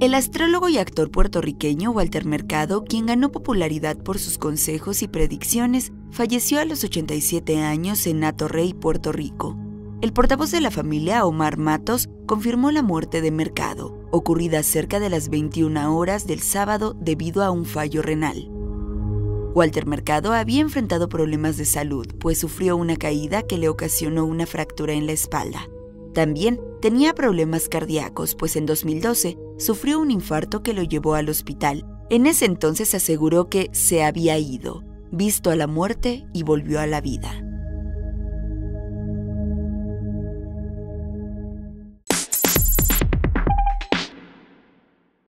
El astrólogo y actor puertorriqueño Walter Mercado, quien ganó popularidad por sus consejos y predicciones, falleció a los 87 años en Rey, Puerto Rico. El portavoz de la familia, Omar Matos, confirmó la muerte de Mercado, ocurrida cerca de las 21 horas del sábado debido a un fallo renal. Walter Mercado había enfrentado problemas de salud, pues sufrió una caída que le ocasionó una fractura en la espalda. También tenía problemas cardíacos, pues en 2012 sufrió un infarto que lo llevó al hospital. En ese entonces aseguró que se había ido, visto a la muerte y volvió a la vida.